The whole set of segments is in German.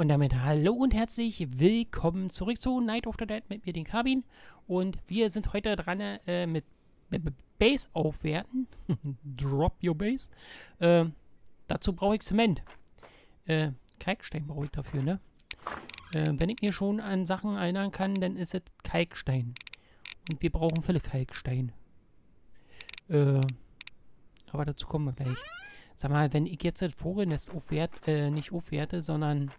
Und damit hallo und herzlich willkommen zurück zu Night of the Dead mit mir, den Kabin. Und wir sind heute dran äh, mit, mit, mit Base aufwerten. Drop your Base. Äh, dazu brauche ich Zement. Äh, Kalkstein brauche ich dafür, ne? Äh, wenn ich mir schon an Sachen erinnern kann, dann ist es Kalkstein. Und wir brauchen viele Kalkstein. Äh, aber dazu kommen wir gleich. Sag mal, wenn ich jetzt das Vogelnest aufwerte, äh, nicht aufwerte, sondern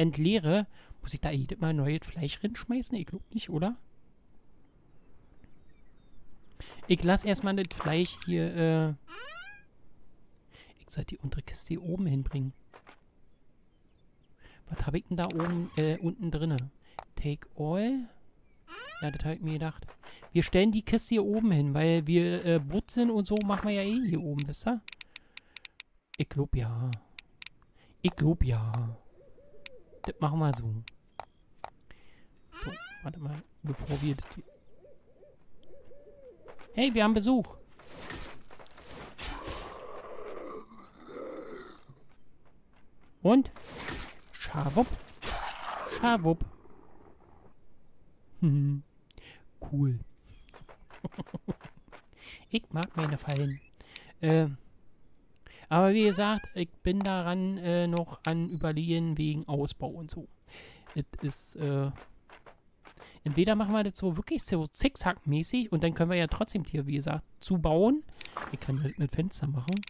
entleere, muss ich da jedes Mal neues Fleisch rinschmeißen? Ich glaube nicht, oder? Ich lasse erstmal das Fleisch hier, äh... Ich sollte die untere Kiste hier oben hinbringen. Was habe ich denn da oben, äh, unten drinne? Take all? Ja, das habe ich mir gedacht. Wir stellen die Kiste hier oben hin, weil wir, äh, Butzen und so machen wir ja eh hier oben, wisst ihr? Ich glaube ja. Ich glaube ja. Das machen wir so. So, warte mal, bevor wir... Hey, wir haben Besuch. Und? Schawupp. Schawupp. Hm. cool. ich mag meine Fallen. Äh, aber wie gesagt, ich bin daran äh, noch an Überlegen wegen Ausbau und so. Es ist, äh, entweder machen wir das so wirklich so zickzack-mäßig und dann können wir ja trotzdem hier, wie gesagt, zubauen. Ich kann halt mit Fenster machen.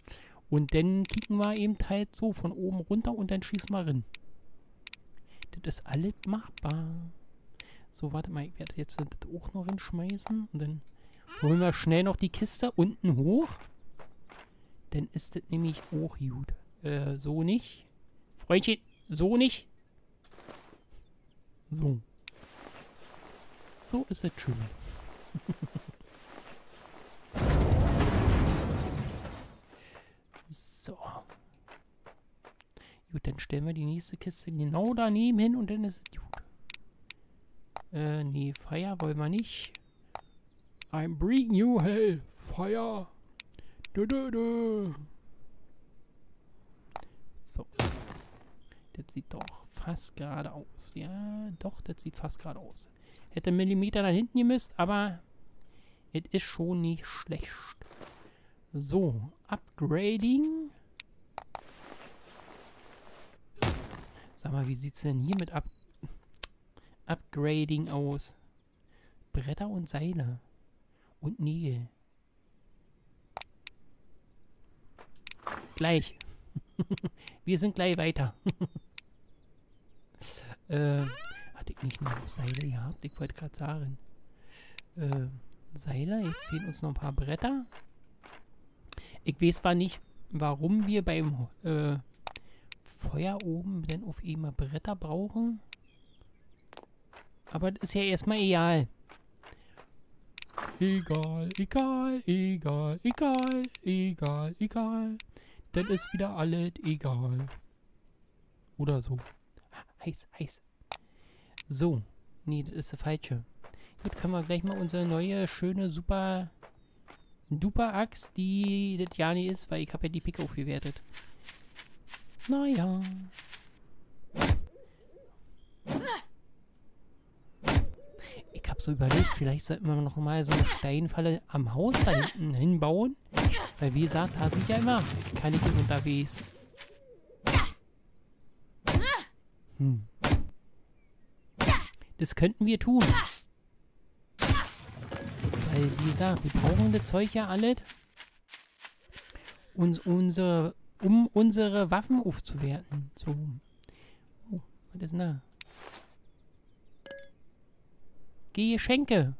Und dann kicken wir eben halt so von oben runter und dann schießen wir rein. Das ist alles machbar. So, warte mal, ich werde jetzt das auch noch hinschmeißen und dann holen wir schnell noch die Kiste unten hoch. Dann ist das nämlich auch gut. Äh, so nicht. Freundchen, so nicht. So. So ist es schön. so. Gut, dann stellen wir die nächste Kiste genau daneben hin und dann ist es gut. Äh, nee, Feuer wollen wir nicht. I'm bringing you hell. Fire. Du, du, du. So. Das sieht doch fast gerade aus. Ja, doch, das sieht fast gerade aus. Hätte einen Millimeter nach hinten gemüsst, aber es ist schon nicht schlecht. So, Upgrading. Sag mal, wie sieht es denn hier mit Up Upgrading aus? Bretter und Seile. Und Nägel. Gleich. Wir sind gleich weiter. äh, hatte ich nicht noch Seile gehabt? Ich wollte gerade sagen. Äh, Seile, jetzt fehlen uns noch ein paar Bretter. Ich weiß zwar nicht, warum wir beim äh, Feuer oben denn auf einmal Bretter brauchen. Aber das ist ja erstmal egal. Egal, egal, egal, egal, egal, egal. Dann ist wieder alles egal. Oder so. Heiß, heiß. So. Nee, das ist der falsche. Gut, können wir gleich mal unsere neue, schöne, super, duper Axt, die das ja nicht ist, weil ich habe ja die Picke aufgewertet. Naja. Ich habe so überlegt, vielleicht sollten wir noch mal so eine Steinfalle am Haus da hinten hinbauen. Weil wie gesagt, da sind ja immer keine Kinder unterwegs. Hm. Das könnten wir tun. Weil, wie gesagt, wir brauchen das Zeug ja alles. Und unsere, um unsere Waffen aufzuwerten. So. Oh, was ist denn da? Geschenke.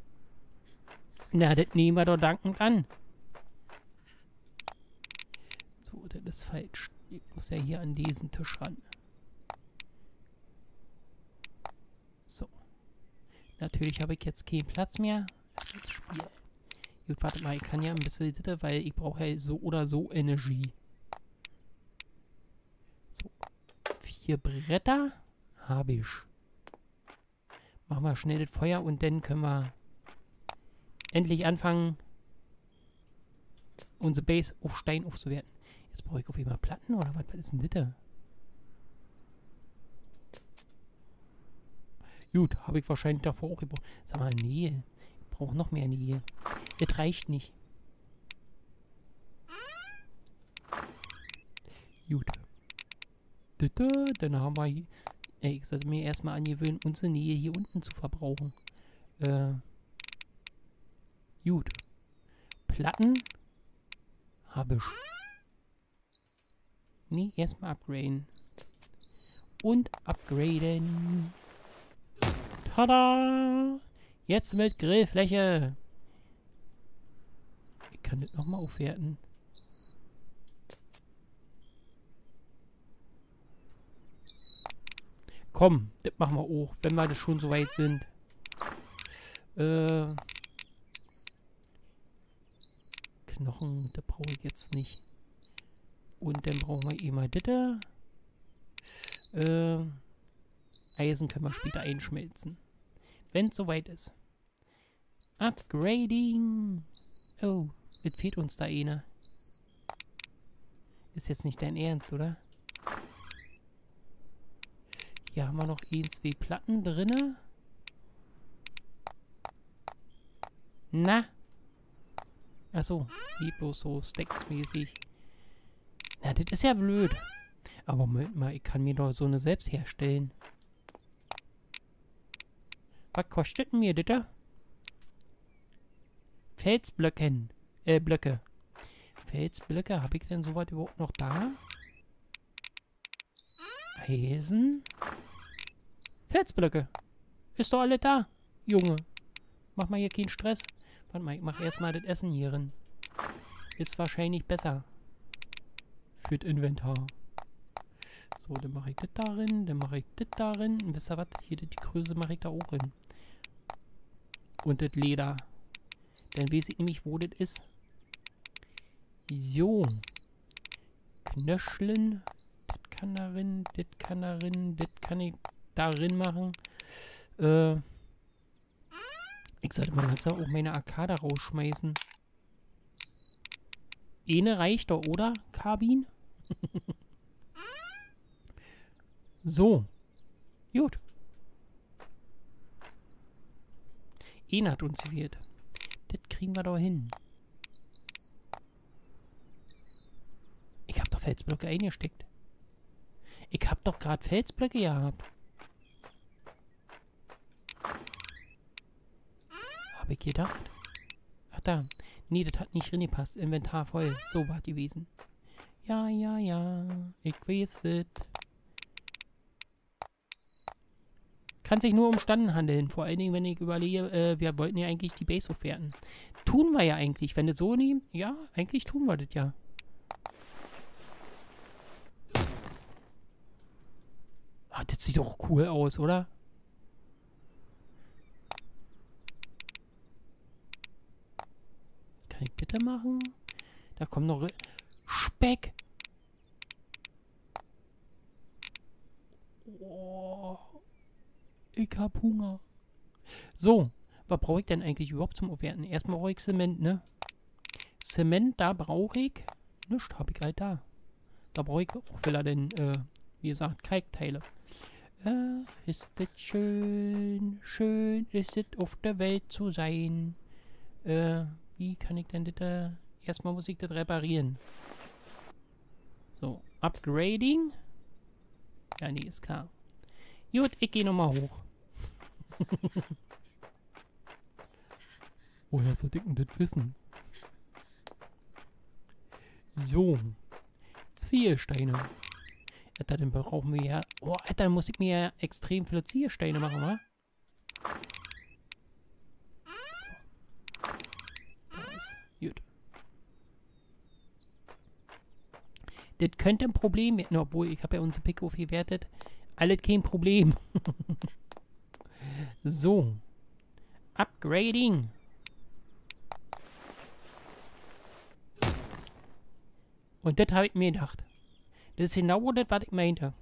Na, das nehmen wir doch dankend an. So, das ist falsch. Ich muss ja hier an diesen Tisch ran. So. Natürlich habe ich jetzt keinen Platz mehr. Das Spiel. Gut, warte mal, ich kann ja ein bisschen das, weil ich brauche ja so oder so Energie. So. Vier Bretter habe ich. Machen wir schnell das Feuer und dann können wir endlich anfangen, unsere Base auf Stein aufzuwerten. Jetzt brauche ich auf jeden Fall Platten oder was, was ist denn das? Gut, habe ich wahrscheinlich davor auch gebraucht. Sag mal, Nähe. Ich brauche noch mehr Nähe. Das reicht nicht. Gut. Dann haben wir hier... Ich sollte mir erstmal angewöhnen, unsere Nähe hier unten zu verbrauchen. Äh... Gut. Platten habe ich. Nee, erstmal upgraden. Und upgraden. Tada! Jetzt mit Grillfläche. Ich kann das nochmal aufwerten. Komm, das machen wir auch, wenn wir das schon so weit sind. Äh... Knochen, da brauche ich jetzt nicht. Und dann brauchen wir immer das. Äh, Eisen können wir später einschmelzen. Wenn es soweit ist. Upgrading. Oh, es fehlt uns da eine. Ist jetzt nicht dein Ernst, oder? Hier haben wir noch ein, zwei Platten drinne. Na? Achso, wie bloß so Stacks-mäßig. Na, das ist ja blöd. Aber Moment mal, ich kann mir doch so eine selbst herstellen. Was kostet mir das da? Felsblöcken. Äh, Blöcke. Felsblöcke, habe ich denn sowas überhaupt noch da? Eisen? Felsblöcke. Ist doch alle da, Junge. Mach mal hier keinen Stress. Warte mal, ich mach erstmal das Essen hier drin. Ist wahrscheinlich besser. Für Inventar. So, dann mache ich das darin, dann mache ich das darin. Und wisst ihr was? Hier die Größe mache ich da auch hin. Und das Leder. Dann weiß ich nämlich, wo das ist. So. Knöcheln. Das kann darin, das kann darin, das kann ich darin machen. Äh. Ich sollte mal langsam auch meine Arcade rausschmeißen. Eine reicht doch, oder, Kabin? So. Gut. Eine hat uns gewählt. Das kriegen wir doch hin. Ich hab doch Felsblöcke eingesteckt. Ich hab doch gerade Felsblöcke gehabt. Habe ich gedacht. Ach da. Nee, das hat nicht reingepasst. Inventar voll. So war die Wesen. Ja, ja, ja. Ich weiß es. Kann sich nur um Standen handeln. Vor allen Dingen, wenn ich überlege, äh, wir wollten ja eigentlich die Base aufwerten. Tun wir ja eigentlich. Wenn das so nehmen, ja, eigentlich tun wir das ja. Ah, das sieht doch cool aus, oder? Was kann ich bitte machen? Da kommt noch Speck. Oh. Ich hab Hunger. So, was brauche ich denn eigentlich überhaupt zum Aufwerten? Erstmal brauche ich Zement, ne? Zement, da brauche ich... Nichts habe ich halt da. Da brauche ich auch wieder denn, äh, wie gesagt, Kalkteile. Äh, ist das schön, schön ist es auf der Welt zu sein. Äh, wie kann ich denn das da... Erstmal muss ich das reparieren. So, Upgrading. Ja, nee, ist klar. Gut, ich gehe nochmal hoch. Woher soll ich denn das wissen? So. Ziehersteine. Alter, dann brauchen wir ja... Oh, Alter, dann muss ich mir ja extrem viele Ziehersteine machen, wa? So. Da ist... Gut. Das könnte ein Problem werden, obwohl ich habe ja unsere Pick aufgewertet. Alles kein Problem. so. Upgrading. Und das habe ich mir gedacht. Das ist genau das, was ich meinte.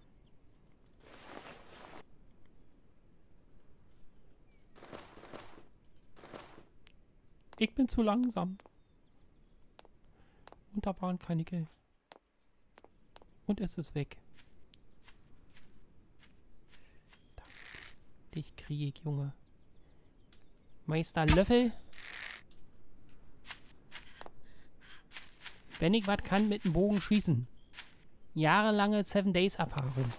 Ich bin zu langsam. Und da waren keine Geld. Und es ist weg. endlich Krieg, Junge. Meister Löffel. Wenn ich was kann, mit dem Bogen schießen. Jahrelange Seven Days Erfahrung.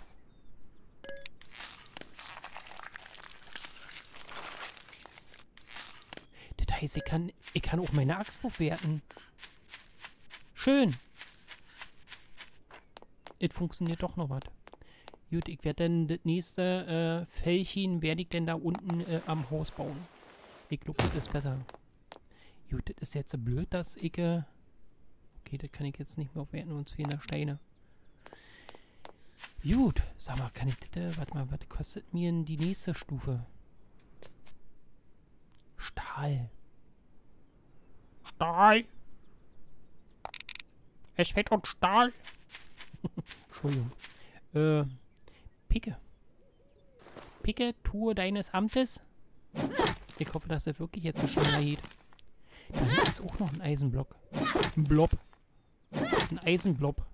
Das heißt, ich kann, ich kann auch meine Axt aufwerten. Schön. Es funktioniert doch noch was. Gut, ich werde dann das nächste äh, Fällchen werde ich denn da unten äh, am Haus bauen. Ich glaube, das ist besser. Gut, das ist jetzt so blöd, dass ich... Äh okay, das kann ich jetzt nicht mehr aufwerten, uns fehlen da Steine. Gut, sag mal, kann ich das... Äh, warte mal, was kostet mir denn die nächste Stufe? Stahl. Stahl. Es fällt uns Stahl. Entschuldigung. Äh, Picke. Picke, tue deines Amtes. Ich hoffe, dass er wirklich jetzt so schneller geht. Da ist auch noch ein Eisenblock. Ein Blob. Ein Eisenblob.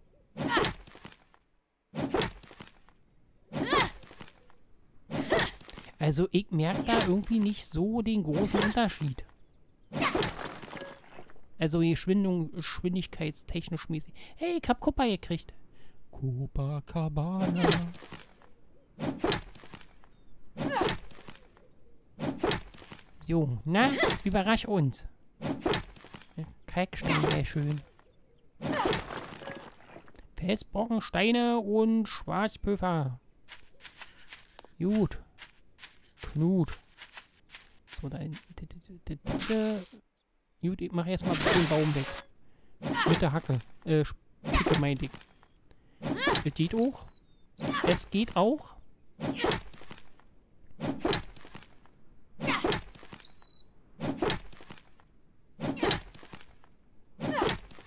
Also ich merke da irgendwie nicht so den großen Unterschied. Also geschwindigkeitstechnisch mäßig. Hey, ich hab Kuppa gekriegt. Copacabana. So, na, überrasch uns. Kalkstein wäre schön. Felsbrocken, Steine und Schwarzpuffer. Gut. Knut. So, da. Gut, ich mach erstmal den Baum weg. Mit der Hacke. Äh, Spicke meinte ich. Es geht auch. Es geht auch.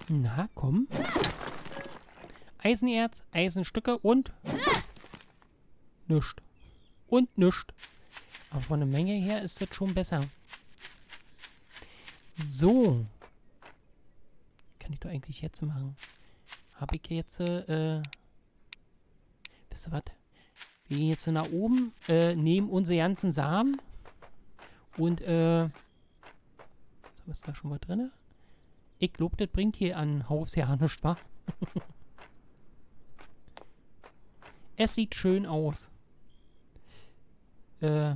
Na, komm. Eisenerz, Eisenstücke und... Nischt. Und nischt. Aber von der Menge her ist das schon besser. So. Kann ich doch eigentlich jetzt machen. Habe ich jetzt, äh... Wisst ihr was? Wir gehen jetzt nach oben, äh, nehmen unsere ganzen Samen und, äh... Was ist da schon mal drin? Ich glaube, das bringt hier an Haus ja nichts, wa? es sieht schön aus. Äh...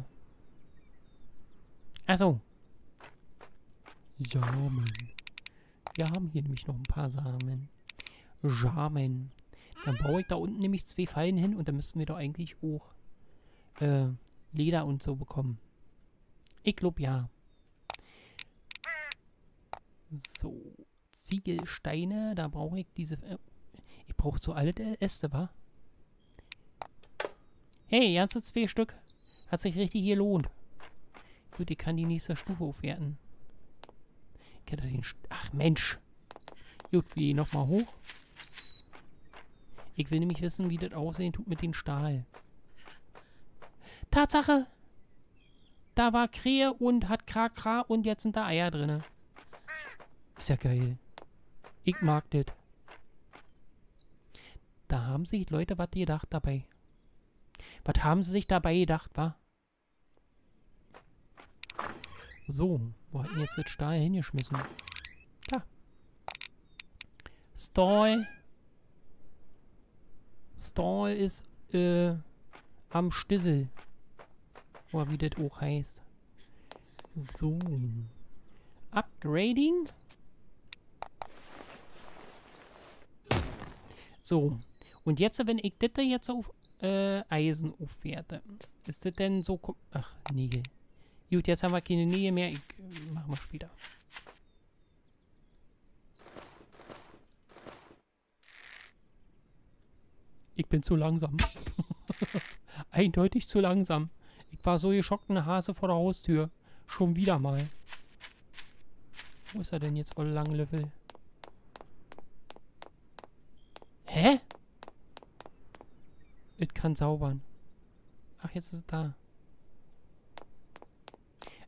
Achso. Samen. Wir haben hier nämlich noch ein paar Samen. Samen. Dann baue ich da unten nämlich zwei Fallen hin und dann müssten wir doch eigentlich auch äh, Leder und so bekommen. Ich glaube ja. So. Ziegelsteine, da brauche ich diese... Äh, ich brauche so alte Äste, wa? Hey, ganze zwei Stück. Hat sich richtig gelohnt. Gut, ich kann die nächste Stufe aufwerten. Ich kann den... St Ach, Mensch. Gut, wie nochmal hoch. Ich will nämlich wissen, wie das aussehen tut mit dem Stahl. Tatsache! Da war Krähe und hat Kra-Kra und jetzt sind da Eier drin. Ist ja geil. Ich mag das. Da haben sich Leute was gedacht dabei. Was haben sie sich dabei gedacht, wa? So, wo hat denn jetzt das Stahl hingeschmissen? Da. Stall. Stall ist äh, am Stissel. Oder wie das auch heißt. So. Upgrading. So. Und jetzt, wenn ich das jetzt auf äh, Eisen aufwerte, ist das denn so... Ach, Nägel. Gut, jetzt haben wir keine Nähe mehr. Ich, äh, machen wir später. Ich bin zu langsam. Eindeutig zu langsam. Ich war so geschockt, eine Hase vor der Haustür. Schon wieder mal. Wo ist er denn jetzt, voll Langlöffel? Hä? Es kann zaubern. Ach, jetzt ist es da.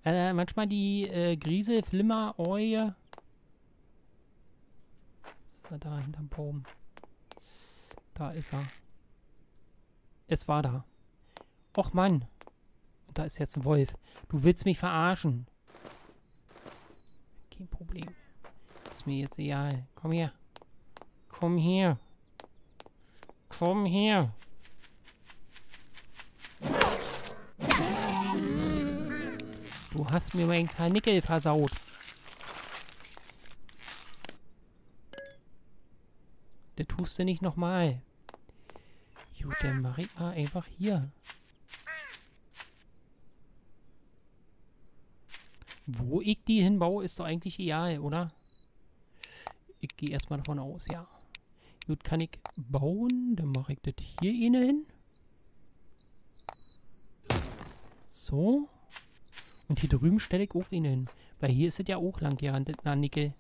Äh, manchmal die äh, Griese, Flimmer, Eue. Ist er da hinterm Baum? Da ist er. Es war da. Och Mann. da ist jetzt ein Wolf. Du willst mich verarschen. Kein Problem. Ist mir jetzt egal. Komm her. Komm her. Komm her. Du hast mir meinen Karnickel versaut. Der tust du nicht nochmal. Gut, dann mache ich mal einfach hier. Wo ich die hinbaue, ist doch eigentlich egal, oder? Ich gehe erstmal davon aus, ja. Gut, kann ich bauen. Dann mache ich das hier hin. So. Und hier drüben stelle ich auch hin. Weil hier ist es ja auch lang gerannt, na Nickel.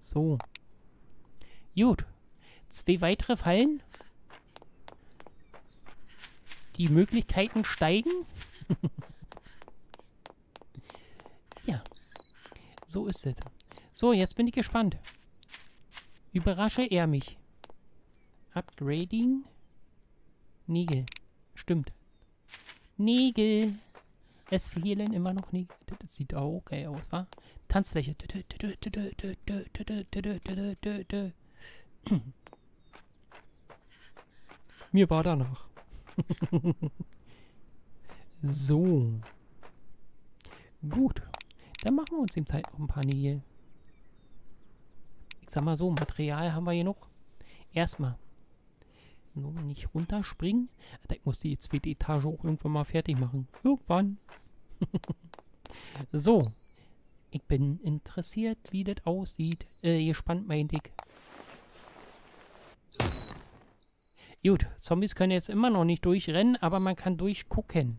So. Gut. Zwei weitere Fallen. Die Möglichkeiten steigen. ja. So ist es. So, jetzt bin ich gespannt. Überrasche er mich. Upgrading. Nägel. Stimmt. Nägel. Es fehlen immer noch Nägel. Das sieht auch okay aus, wa? Tanzfläche. Mir war danach. so. Gut. Dann machen wir uns im Zeit noch ein paar Nägel. Ich sag mal so, Material haben wir hier noch. Erstmal. Nur nicht runterspringen. Ich muss die zweite Etage auch irgendwann mal fertig machen. Irgendwann. so. Ich bin interessiert, wie das aussieht. Äh, gespannt, mein Dick. Gut, Zombies können jetzt immer noch nicht durchrennen, aber man kann durchgucken.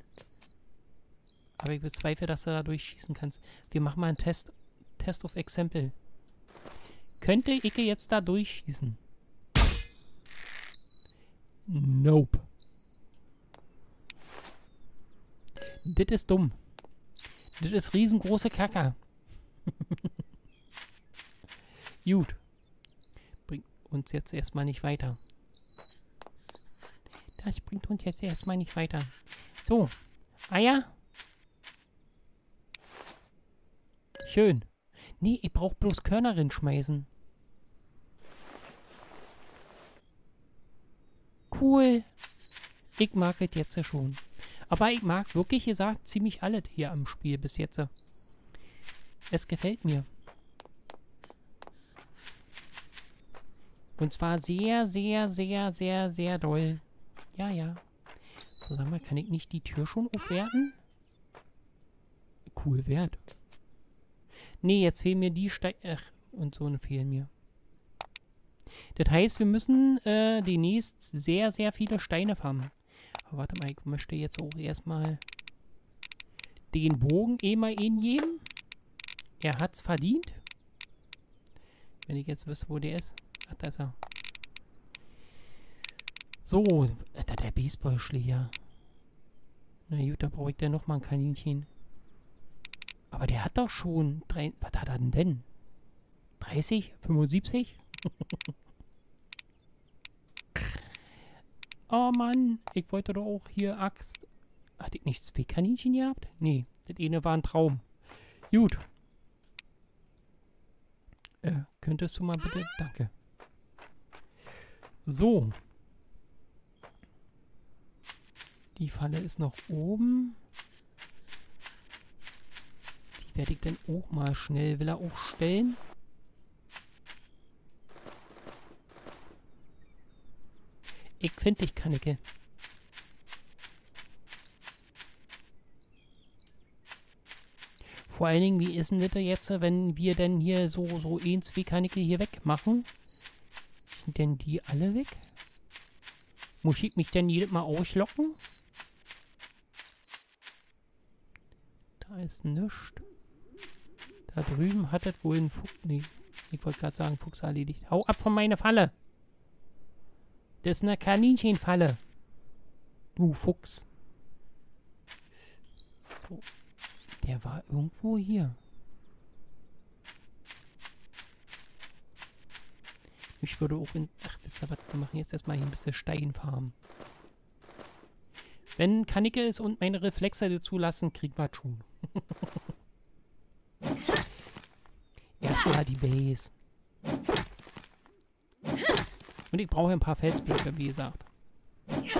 Aber ich bezweifle, dass du da durchschießen kannst. Wir machen mal einen Test. Test of Example. Könnte Icke jetzt da durchschießen? Nope. Das ist dumm. Das ist riesengroße Kacke. Gut. Bringt uns jetzt erstmal nicht weiter. Das bringt uns jetzt erstmal nicht weiter. So. Eier. Schön. Nee, ich brauche bloß Körner schmeißen. Cool. Ich mag es jetzt schon. Aber ich mag wirklich gesagt ziemlich alles hier am Spiel bis jetzt. Es gefällt mir. Und zwar sehr, sehr, sehr, sehr, sehr doll. Ja, ja. So, sag mal, kann ich nicht die Tür schon aufwerten? Cool Wert. Nee, jetzt fehlen mir die Steine. Ach, und so eine fehlen mir. Das heißt, wir müssen äh, demnächst sehr, sehr viele Steine farmen. Aber warte mal, ich möchte jetzt auch erstmal den Bogen eh mal ihn geben. Er hat's verdient. Wenn ich jetzt wüsste, wo der ist. Ach, da ist er. So, da der Baseballschläger. Na gut, da brauche ich dann nochmal ein Kaninchen. Aber der hat doch schon... Drei, was hat er denn? 30? 75? oh Mann, ich wollte doch auch hier Axt... Hatte ich nicht zwei Kaninchen gehabt? Nee, das eine war ein Traum. Gut. Äh, könntest du mal bitte... Danke. So. Die Falle ist noch oben. Die werde ich dann auch mal schnell will er aufstellen. Ich finde dich, Kanneke. Vor allen Dingen, wie ist denn das jetzt, wenn wir denn hier so, so ein, zwei Kanneke hier wegmachen? Sind denn die alle weg? Muss ich mich denn jedes Mal auslocken? Ist nichts. Da drüben hat es wohl ein Fuchs. Nee, ich wollte gerade sagen, Fuchs erledigt. Hau ab von meiner Falle! Das ist eine Kaninchenfalle. Du Fuchs. So. Der war irgendwo hier. Ich würde auch in... Ach, wisst ihr was? Wir machen jetzt erstmal hier ein bisschen Steinfarm. Wenn Kanicke ist und meine Reflexe dazu lassen, kriegt man schon. Erstmal die Base. Und ich brauche ein paar Felsblöcke, wie gesagt. Ich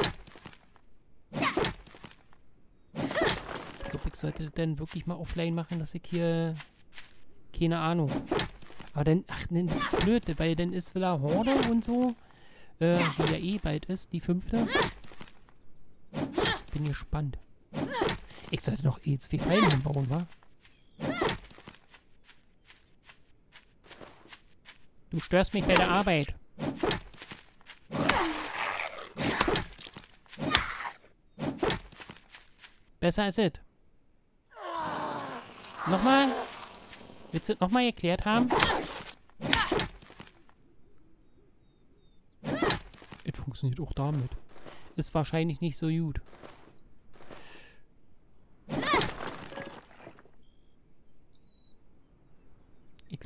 glaube, ich sollte dann wirklich mal offline machen, dass ich hier... Keine Ahnung. Aber dann, ach, dann ist blöd, weil dann ist wieder Horde und so. Äh, die ja eh bald ist, die fünfte. Bin gespannt. Ich sollte noch E2 Pfeile bauen, wa? Du störst mich bei der Arbeit. Besser ist es. Nochmal? Willst du es nochmal erklärt haben? Es funktioniert auch damit. Ist wahrscheinlich nicht so gut.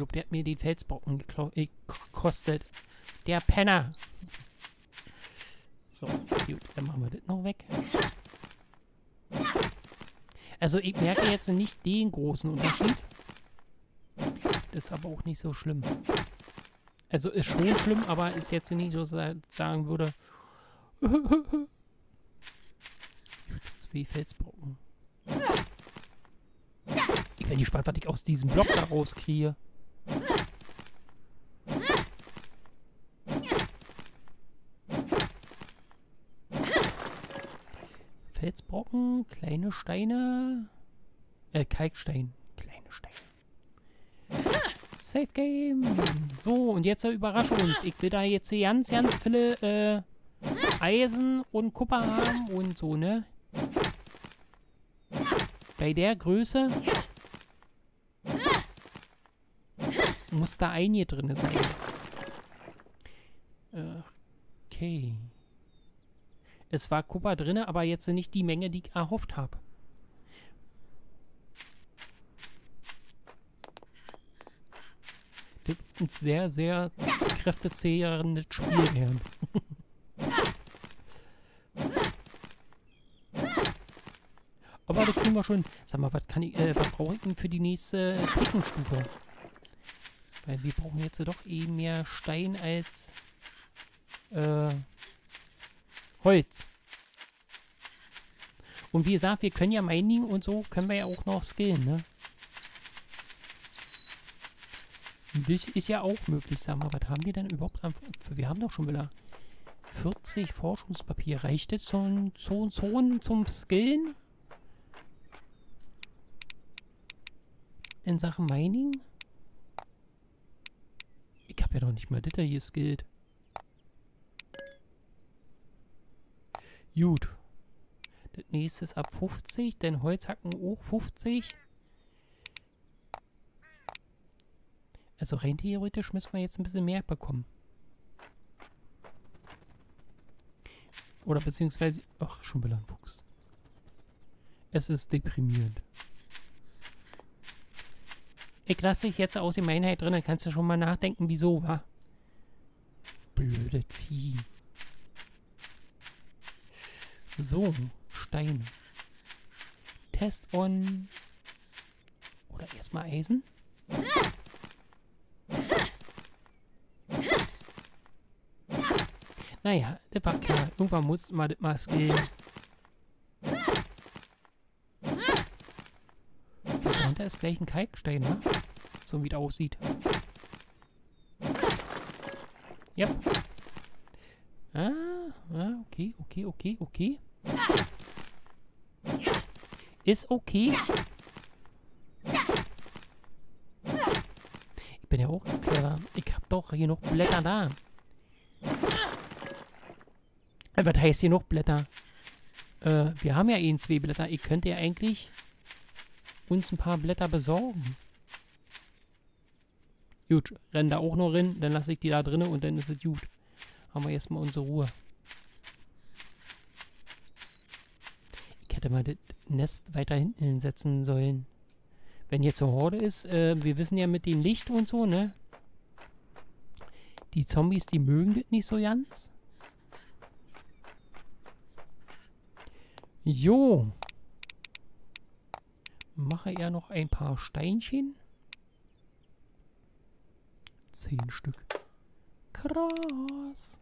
Ich glaube, der hat mir den Felsbrocken gekostet. Der Penner. So, gut, dann machen wir das noch weg. Also ich merke jetzt nicht den großen Unterschied. Das ist aber auch nicht so schlimm. Also ist schon schlimm, aber ist jetzt nicht so sagen würde. Zwei Felsbrocken. Ich bin gespannt, was ich aus diesem Block da rauskriege. Felsbrocken, kleine Steine. Äh, Kalkstein. Kleine Steine. Safe Game. So, und jetzt überrasche uns. Ich will da jetzt ganz, ganz viele äh, Eisen und Kupfer haben und so, ne? Bei der Größe muss da ein hier drin sein. Okay. Es war Kupfer drin, aber jetzt nicht die Menge, die ich erhofft habe. Das wird ein sehr, sehr kräftezehrendes Spiel werden. aber das kriegen wir schon. Sag mal, was kann ich, äh, was brauche ich denn für die nächste Trickenstufe? Weil wir brauchen jetzt doch eh mehr Stein als äh, Holz. Und wie gesagt, wir können ja Mining und so, können wir ja auch noch skillen, ne? Das ist ja auch möglich. Sag mal, was haben wir denn überhaupt an... Wir haben doch schon wieder 40 Forschungspapier. Reicht das zum, zum, zum, zum Skillen? In Sachen Mining? Ich habe ja noch nicht mal das hier skillt. Gut. Das nächste ist ab 50, denn Holzhacken auch 50. Also rein theoretisch müssen wir jetzt ein bisschen mehr bekommen. Oder beziehungsweise... Ach, schon wieder ein Fuchs. Es ist deprimierend. Ich lasse dich jetzt aus der Meinheit drin, dann kannst du schon mal nachdenken, wieso, wa? Blöde Vieh. So, Steine. Test on. Oder erstmal Eisen. Naja, das war klar. Irgendwann muss man das mal skillen. So, dahinter ist gleich ein Kalkstein, ne? So wie es aussieht. Yep. Ah, ah, okay, okay. Ist okay. Ich bin ja auch clever. Ich hab doch hier noch Blätter da. Was heißt hier noch Blätter? Äh, wir haben ja eh zwei Blätter. Ich könnte ja eigentlich uns ein paar Blätter besorgen. Gut, renn da auch noch rein, dann lasse ich die da drinnen und dann ist es gut. Haben wir jetzt mal unsere Ruhe. Ich hätte mal das Nest weiter hinten setzen sollen. Wenn jetzt eine Horde ist, äh, wir wissen ja mit dem Licht und so, ne? Die Zombies, die mögen das nicht so ganz. Jo. Mache er noch ein paar Steinchen. Zehn Stück. Krass.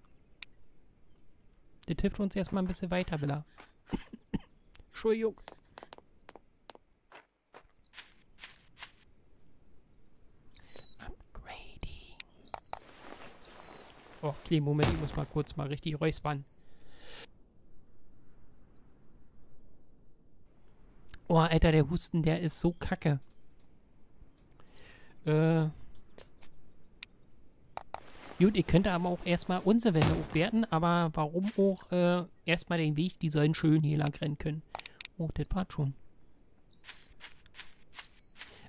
Der hilft uns erstmal ein bisschen weiter, Villa. Entschuldigung. Upgrading. Oh, okay, Moment, ich muss mal kurz mal richtig räuspern. Oh, Alter, der Husten, der ist so kacke. Äh. Gut, ich könnte aber auch erstmal unsere Wände aufwerten, aber warum auch äh, erstmal den Weg, die sollen schön hier lang rennen können. Oh, das war schon.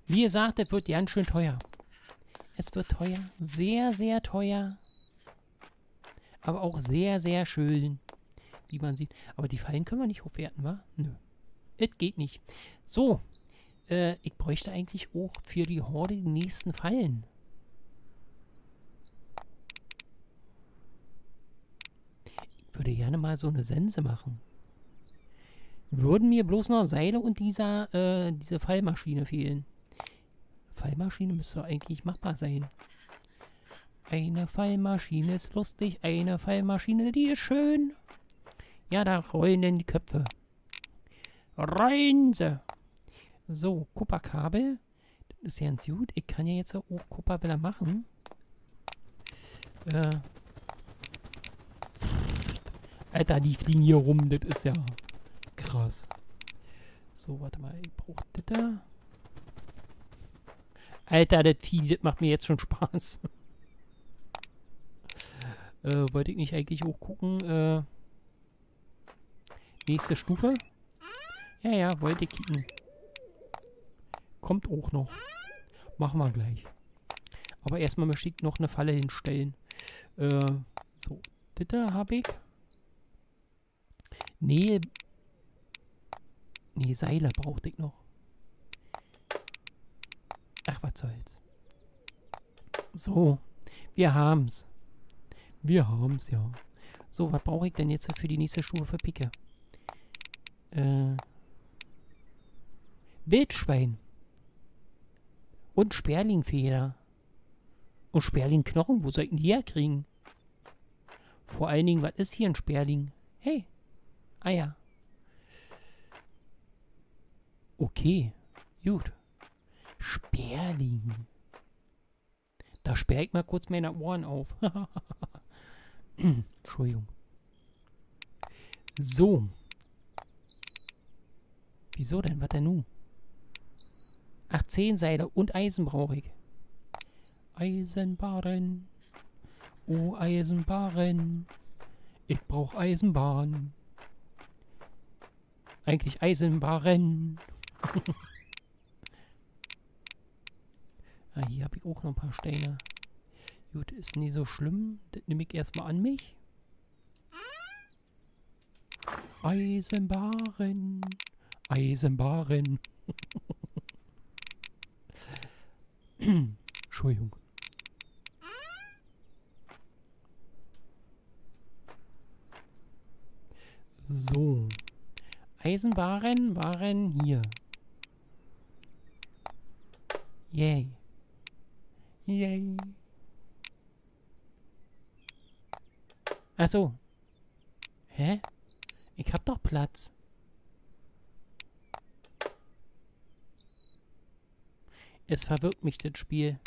Wie gesagt, das wird ganz schön teuer. Es wird teuer. Sehr, sehr teuer. Aber auch sehr, sehr schön. Wie man sieht. Aber die Fallen können wir nicht aufwerten, wa? Nö. Es geht nicht. So. Äh, ich bräuchte eigentlich auch für die Horde die nächsten Fallen. Ich würde gerne mal so eine Sense machen. Würden mir bloß noch Seile und dieser, äh, diese Fallmaschine fehlen. Fallmaschine müsste eigentlich machbar sein. Eine Fallmaschine ist lustig, eine Fallmaschine, die ist schön. Ja, da rollen denn die Köpfe. Rein sie. So, Kupferkabel. Das ist ja ganz gut. Ich kann ja jetzt auch Kupferbilder machen. Äh. Alter, die fliegen hier rum. Das ist ja krass. So, warte mal. Ich brauche das da. Alter, das Vieh, das macht mir jetzt schon Spaß. äh, wollte ich nicht eigentlich auch gucken. Äh, nächste Stufe. Ja, ja, wollte kicken. Kommt auch noch. Machen wir gleich. Aber erstmal möchte ich noch eine Falle hinstellen. Äh, so. Das habe ich. Nee. Nee, Seile brauchte ich noch. Ach, was soll's. So. Wir haben's. Wir haben's, ja. So, was brauche ich denn jetzt für die nächste Stufe für Picke? Äh. Wildschwein. Und Sperlingfeder. Und Sperlingknochen, wo soll ich denn die herkriegen? Vor allen Dingen, was ist hier ein Sperling? Hey, Eier. Okay, gut. Sperling. Da sperre ich mal kurz meine Ohren auf. Entschuldigung. So. Wieso denn? Was denn nun? Ach, zehn Seile und Eisen brauche ich. Eisenbahn. Oh, Eisenbahn. Ich brauche Eisenbahn. Eigentlich Eisenbahn. ah, hier habe ich auch noch ein paar Steine. Gut, ist nie so schlimm. Das nehme ich erstmal an mich. Eisenbahn. Eisenbahn. Entschuldigung. So. Eisenbahnen waren hier. Yay. Yay. Ach so. Hä? Ich hab doch Platz. Es verwirrt mich, das Spiel.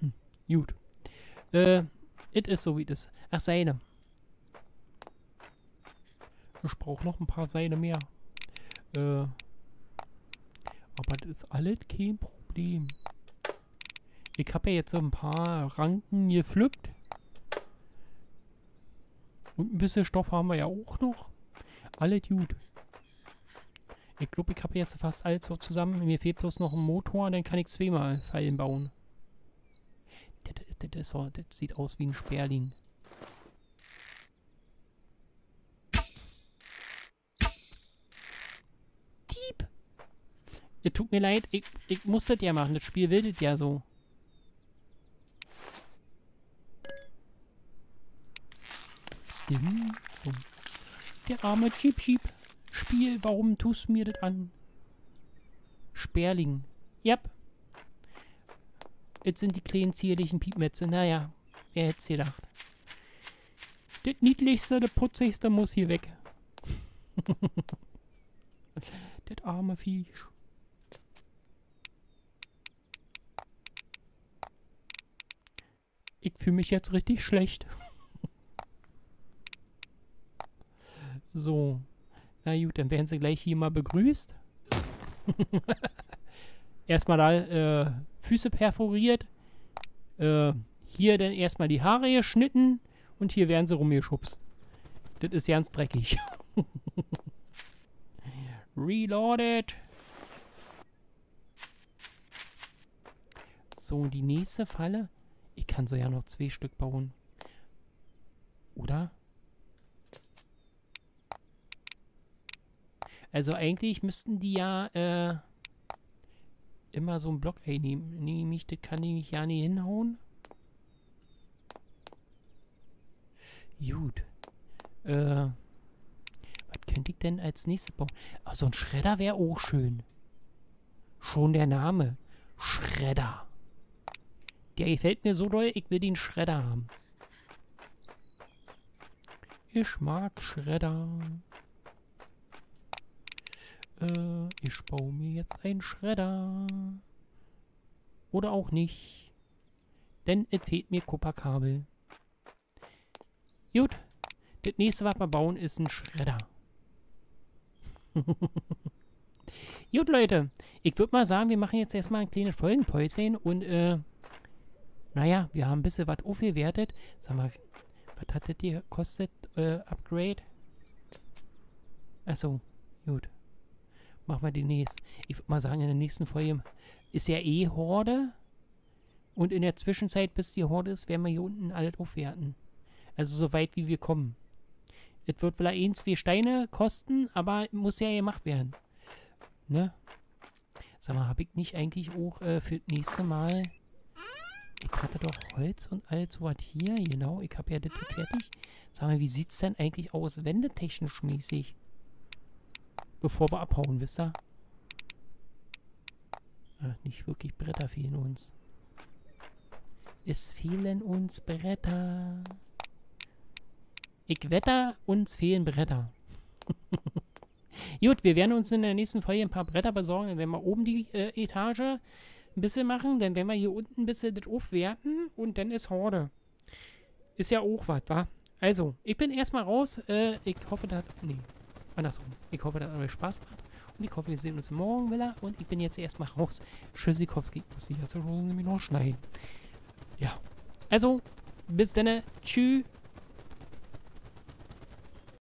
Hm, gut. Äh, it ist so wie das. Ach, Seile. Ich brauche noch ein paar Seile mehr. Äh, aber das ist alles kein Problem. Ich habe ja jetzt so ein paar Ranken gepflückt. Und ein bisschen Stoff haben wir ja auch noch. Alles gut. Ich glaube, ich habe jetzt fast alles so zusammen. Mir fehlt bloß noch ein Motor, dann kann ich zweimal Pfeilen bauen. Das, das, das, das sieht aus wie ein Sperling. Es tut mir leid, ich, ich muss das ja machen. Das Spiel will das ja so. So. Der arme Jeep Jeep. Spiel, warum tust du mir das an? Sperling. Yep. Jetzt sind die kleinen zierlichen Piepmetze. Naja, wer hätte es gedacht. Das niedlichste, das putzigste muss hier weg. das arme Viech. Ich fühle mich jetzt richtig schlecht. so. Na gut, dann werden sie gleich hier mal begrüßt. erstmal da äh, Füße perforiert. Äh, hier dann erstmal die Haare geschnitten. Und hier werden sie rumgeschubst. Das ist ganz dreckig. Reloaded. So, die nächste Falle. Kann so ja noch zwei Stück bauen. Oder? Also eigentlich müssten die ja äh, immer so einen Block einnehmen. Nämlich, das kann ich ja nicht hinhauen. Gut. Äh, was könnte ich denn als nächstes bauen? So ein Schredder wäre auch schön. Schon der Name. Schredder. Der gefällt mir so doll, ich will den Schredder haben. Ich mag Schredder. Äh, ich baue mir jetzt einen Schredder. Oder auch nicht. Denn es fehlt mir Kupferkabel. Gut. Das nächste, was wir bauen, ist ein Schredder. Gut, Leute. Ich würde mal sagen, wir machen jetzt erstmal ein kleines Folgenpäuschen und, äh, naja, wir haben ein bisschen was aufgewertet. Sag mal, was hat das hier gekostet, äh, Upgrade? Achso, gut. Machen wir die nächste. Ich würde mal sagen, in der nächsten Folge ist ja eh Horde. Und in der Zwischenzeit, bis die Horde ist, werden wir hier unten alles aufwerten. Also so weit, wie wir kommen. Es wird vielleicht ein, zwei Steine kosten, aber muss ja gemacht werden. Ne? Sag mal, habe ich nicht eigentlich auch äh, für das nächste Mal... Ich hatte doch Holz und all sowas hier. Genau, ich habe ja das hier fertig. Sag mal, wie sieht es denn eigentlich aus, wendetechnisch mäßig? Bevor wir abhauen, wisst ihr? Ach, nicht wirklich Bretter fehlen uns. Es fehlen uns Bretter. Ich wetter, uns fehlen Bretter. Gut, wir werden uns in der nächsten Folge ein paar Bretter besorgen. Dann werden wir oben die äh, Etage ein bisschen machen. Dann werden wir hier unten ein bisschen das aufwerten. Und dann ist Horde. Ist ja auch was, wa? Also, ich bin erstmal raus. Äh, ich hoffe, dass... Nee, andersrum. Ich hoffe, dass euch Spaß macht. Und ich hoffe, wir sehen uns morgen wieder. Und ich bin jetzt erstmal raus. Tschüssikowski. Muss ich jetzt nämlich noch schneiden. Ja. Also, bis dann. Tschüss.